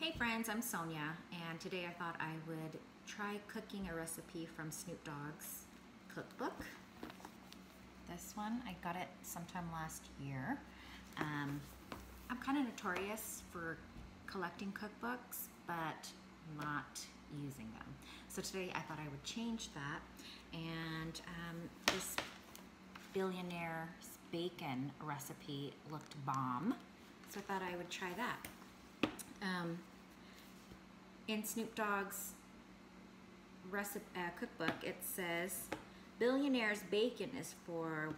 Hey friends, I'm Sonia, and today I thought I would try cooking a recipe from Snoop Dogg's cookbook. This one, I got it sometime last year. Um, I'm kind of notorious for collecting cookbooks, but not using them. So today I thought I would change that, and um, this billionaire's bacon recipe looked bomb, so I thought I would try that. Um, in Snoop Dogg's recipe uh, cookbook, it says billionaire's bacon is for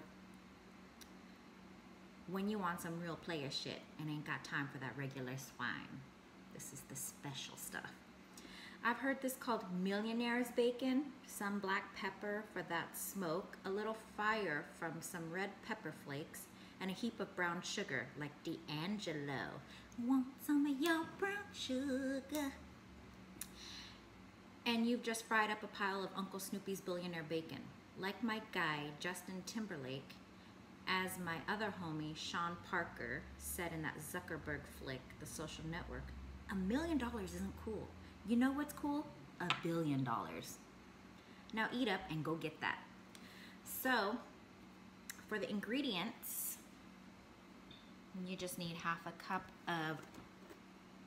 when you want some real player shit and ain't got time for that regular swine. This is the special stuff. I've heard this called millionaire's bacon, some black pepper for that smoke, a little fire from some red pepper flakes, and a heap of brown sugar like D'Angelo. Want some of your brown sugar? And you've just fried up a pile of Uncle Snoopy's billionaire bacon. Like my guy, Justin Timberlake, as my other homie, Sean Parker, said in that Zuckerberg flick, The Social Network, a million dollars isn't cool. You know what's cool? A billion dollars. Now eat up and go get that. So, for the ingredients, you just need half a cup of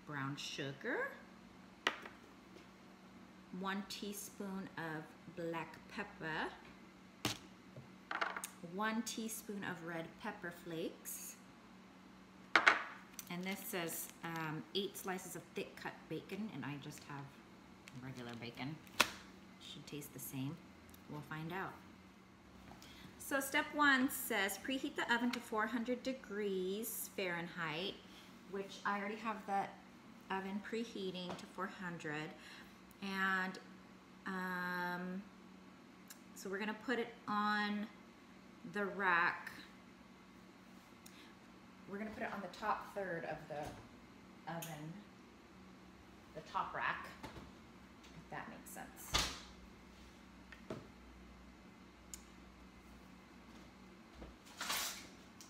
brown sugar, one teaspoon of black pepper, one teaspoon of red pepper flakes, and this says um, eight slices of thick cut bacon, and I just have regular bacon. Should taste the same. We'll find out. So step one says preheat the oven to 400 degrees Fahrenheit, which I already have that oven preheating to 400. And um, so we're gonna put it on the rack. We're gonna put it on the top third of the oven, the top rack, if that makes sense.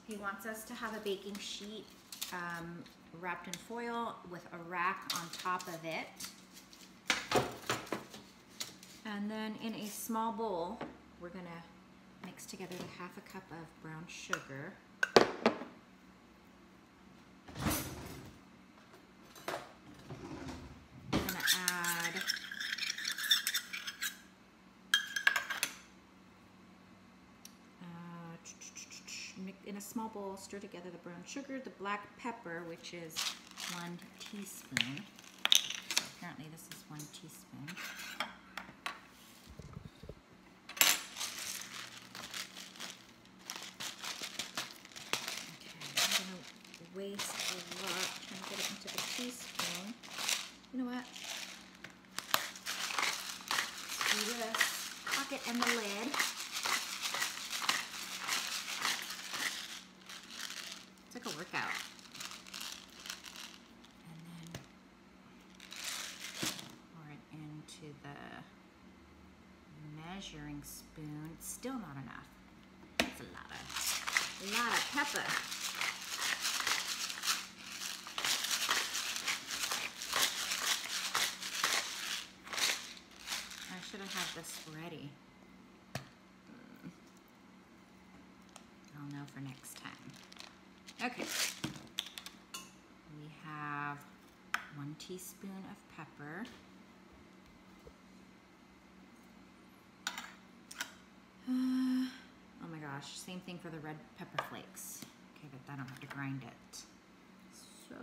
He wants us to have a baking sheet um, wrapped in foil with a rack on top of it. And then in a small bowl, we're gonna mix together the half a cup of brown sugar. Gonna add uh, in a small bowl, stir together the brown sugar, the black pepper, which is one teaspoon. So apparently this is one teaspoon. waste a lot trying to get it into a teaspoon. You know what? This. Pocket and the lid. It's like a workout. And then pour it into the measuring spoon. Still not enough. It's a lot of, a lot of pepper. should have this ready. Hmm. I'll know for next time. Okay. We have one teaspoon of pepper. Uh, oh my gosh, same thing for the red pepper flakes. Okay, but I don't have to grind it. So,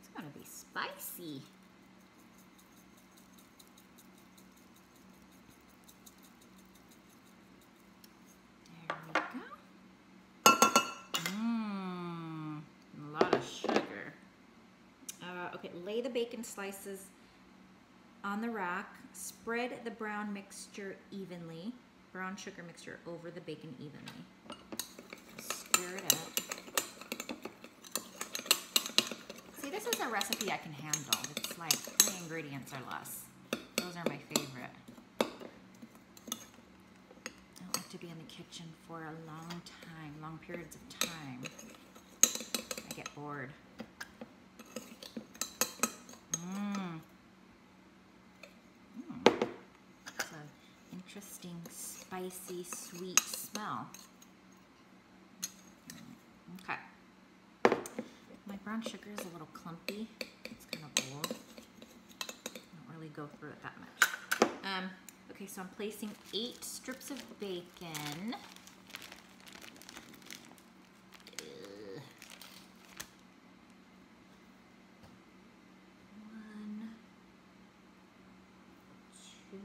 it's gonna be spicy. Lay the bacon slices on the rack. Spread the brown mixture evenly, brown sugar mixture over the bacon evenly. Stir it up. See, this is a recipe I can handle. It's like the ingredients are less. Those are my favorite. I don't like to be in the kitchen for a long time, long periods of time. I get bored. Spicy, sweet smell. Okay. My brown sugar is a little clumpy. It's kind of old. I don't really go through it that much. Um, okay, so I'm placing eight strips of bacon. Ugh. One, two,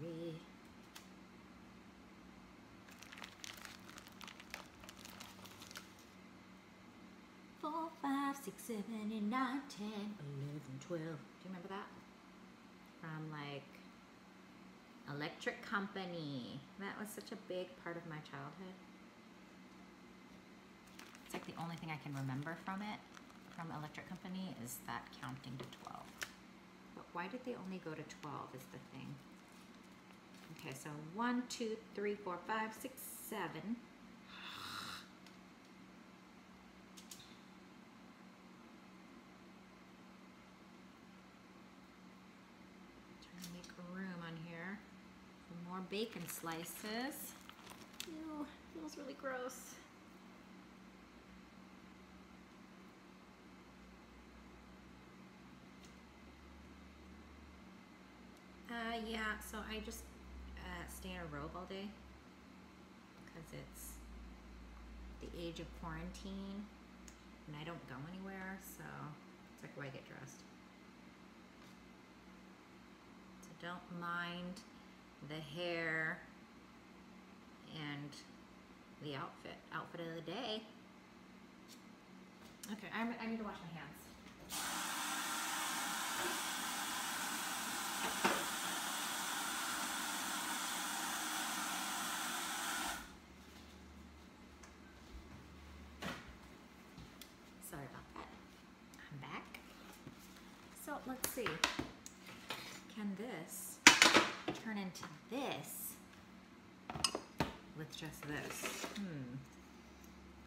three. Four, five, six, seven, eight, nine, ten, eleven, twelve. Do you remember that? From like Electric Company. That was such a big part of my childhood. It's like the only thing I can remember from it, from Electric Company, is that counting to 12. But why did they only go to 12 is the thing. Okay, so one, two, three, four, five, six, seven. Trying to make room on here for more bacon slices. Ew, feels really gross. Uh, yeah, so I just uh, stay in a robe all day because it's the age of quarantine and I don't go anywhere, so it's like why get dressed. So don't mind the hair and the outfit. Outfit of the day. Okay, I'm, I need to wash my hands. Sorry about that. I'm back. So let's see. Can this turn into this with just this? Hmm.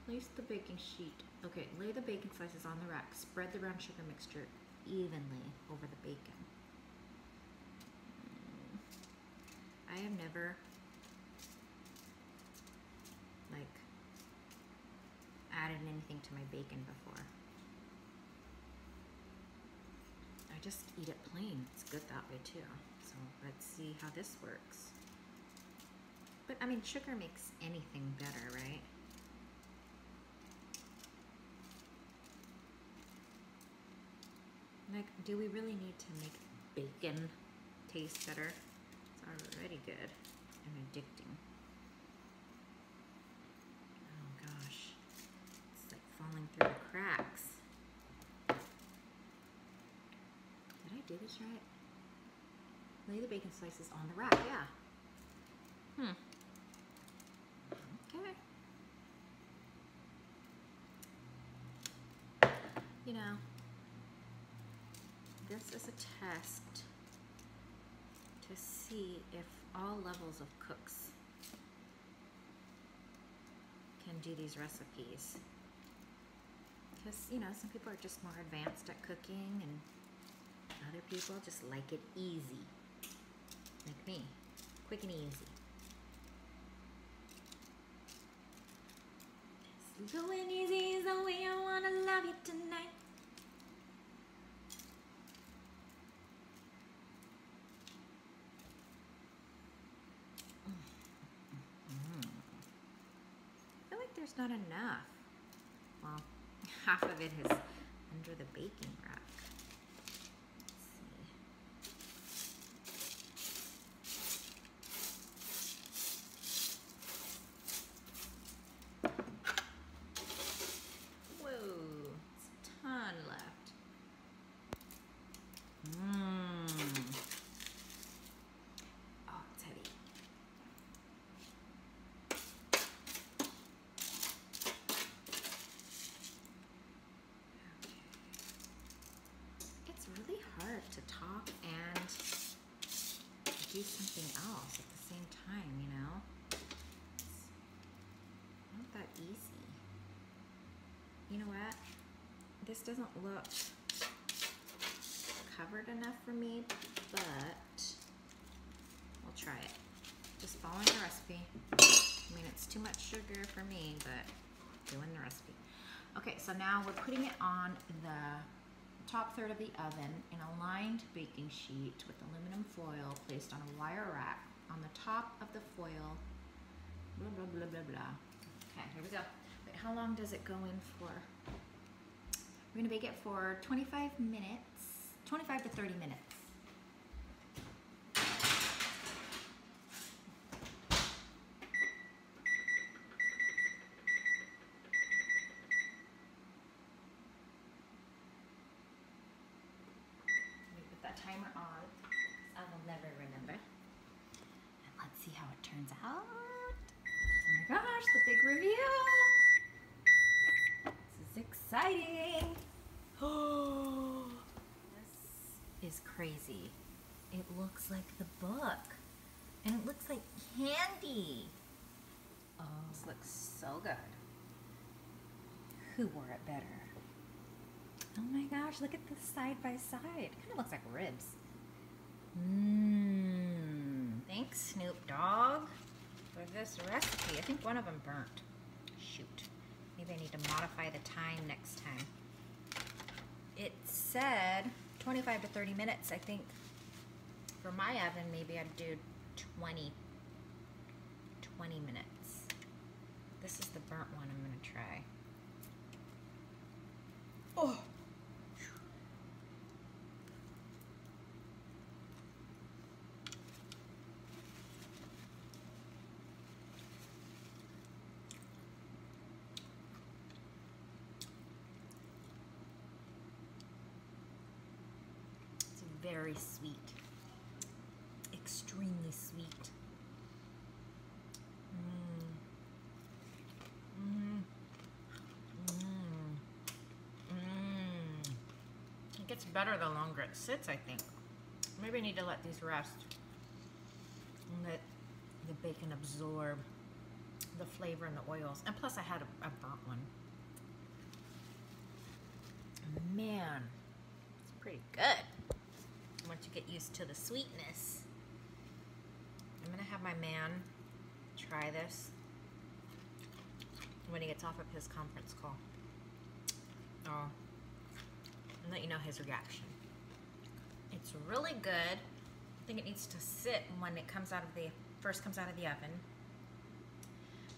Place the baking sheet. Okay, lay the bacon slices on the rack. Spread the brown sugar mixture evenly over the bacon. Hmm. I have never like added anything to my bacon before. I just eat it plain. It's good that way too. So let's see how this works. But I mean, sugar makes anything better, right? Like, do we really need to make bacon taste better? It's already good and addicting. Oh gosh. It's like falling through the cracks. Did I do this right? Lay the bacon slices on the rack, yeah. Hmm. Okay. You know, this is a test to see if all levels of cooks can do these recipes. Because, you know, some people are just more advanced at cooking and other people just like it easy. Like me. Quick and easy. Slow and easy is the way I wanna love you tonight. I feel like there's not enough. Well, half of it is under the baking rack. Let's see. Whoa, it's a ton left. Mmm. Oh, it's heavy. Okay. It's really hard to talk and do something else at the same time, you know? It's not that easy. You know what? This doesn't look covered enough for me, but we'll try it. just following the recipe. I mean, it's too much sugar for me, but doing the recipe. Okay, so now we're putting it on the top third of the oven in a lined baking sheet with aluminum foil placed on a wire rack on the top of the foil. Blah, blah, blah, blah, blah. Okay, here we go. Wait, how long does it go in for? We're gonna bake it for 25 minutes, 25 to 30 minutes. Put that timer on. I will never remember. And let's see how it turns out. Oh my gosh, the big reveal! This is exciting. Oh, this is crazy. It looks like the book. And it looks like candy. Oh, this looks so good. Who wore it better? Oh my gosh, look at this side by side. It kind of looks like ribs. Mmm. Thanks, Snoop Dogg, for this recipe. I think one of them burnt. Shoot. Maybe I need to modify the time next time. It said 25 to 30 minutes. I think for my oven, maybe I'd do 20, 20 minutes. This is the burnt one I'm going to try. Oh! It's very sweet. Extremely sweet. Mm. Mm. Mm. It gets better the longer it sits, I think. Maybe I need to let these rest. And let the bacon absorb the flavor and the oils. And plus I had a, a burnt one. Man, it's pretty good. You get used to the sweetness. I'm gonna have my man try this when he gets off of his conference call. Oh, and let you know his reaction. It's really good. I think it needs to sit when it comes out of the first comes out of the oven,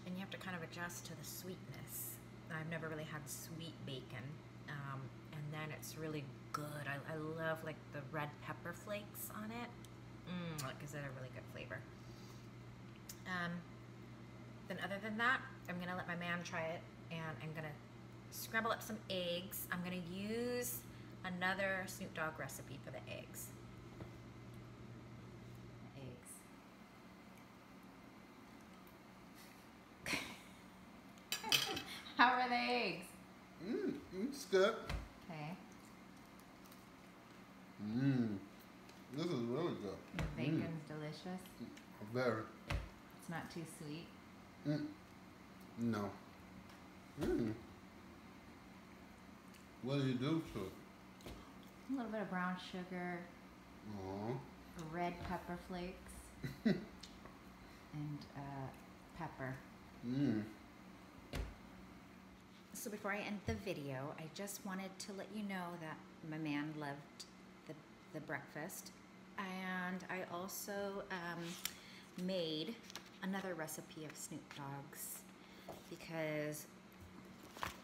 and you have to kind of adjust to the sweetness. I've never really had sweet bacon, um, and then it's really good. I, I love like the red pepper flakes on it. Mmm, that gives it a really good flavor. Um, then other than that, I'm gonna let my man try it and I'm gonna scramble up some eggs. I'm gonna use another Snoop Dogg recipe for the eggs. Eggs. How are the eggs? Mmm, it's good. Okay. Mmm, this is really good. The bacon's delicious. Very. It's not too sweet. Mm. No. Mmm. What do you do to it? A little bit of brown sugar, Oh, red pepper flakes, and uh, pepper. mmm. So before I end the video, I just wanted to let you know that my man loved the, breakfast. And I also um, made another recipe of Snoop Dogg's because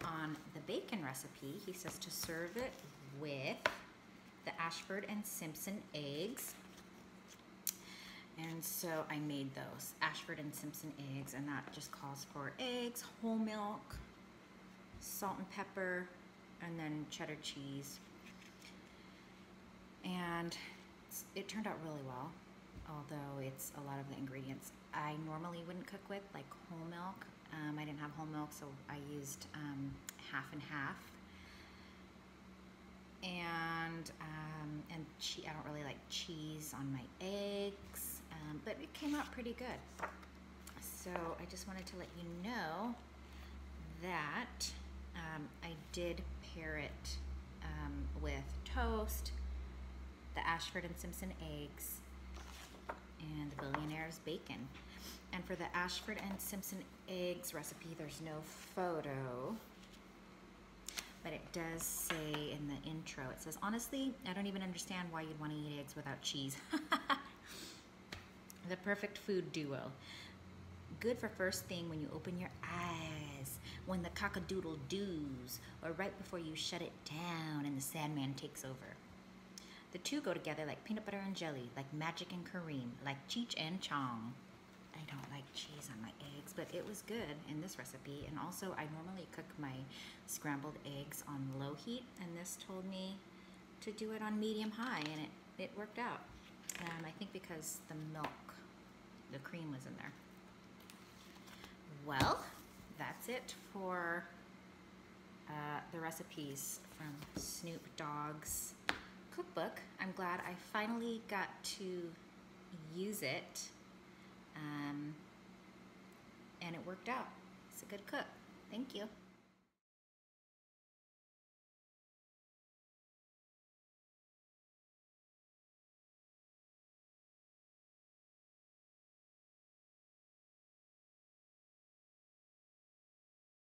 on the bacon recipe, he says to serve it with the Ashford and Simpson eggs. And so I made those Ashford and Simpson eggs, and that just calls for eggs, whole milk, salt and pepper, and then cheddar cheese. And it turned out really well, although it's a lot of the ingredients I normally wouldn't cook with, like whole milk. Um, I didn't have whole milk, so I used um, half and half. And um, and I don't really like cheese on my eggs, um, but it came out pretty good. So I just wanted to let you know that um, I did pair it um, with toast, the Ashford and Simpson eggs, and the Billionaire's bacon. And for the Ashford and Simpson eggs recipe, there's no photo. But it does say in the intro, it says, honestly, I don't even understand why you'd want to eat eggs without cheese. the perfect food duo. Good for first thing when you open your eyes, when the cockadoodle doos, or right before you shut it down and the Sandman takes over. The two go together like peanut butter and jelly, like magic and Kareem, like Cheech and Chong. I don't like cheese on my eggs, but it was good in this recipe. And also, I normally cook my scrambled eggs on low heat, and this told me to do it on medium high, and it, it worked out. Um, I think because the milk, the cream was in there. Well, that's it for uh, the recipes from Snoop Dogg's cookbook. I'm glad I finally got to use it. Um, and it worked out. It's a good cook. Thank you.